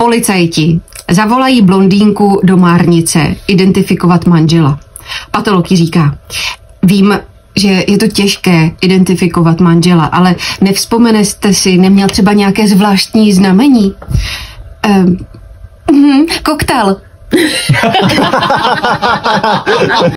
Policajti zavolají blondýnku do Márnice identifikovat manžela. Patolog říká, vím, že je to těžké identifikovat manžela, ale nevzpomenete si, neměl třeba nějaké zvláštní znamení? Um, koktel.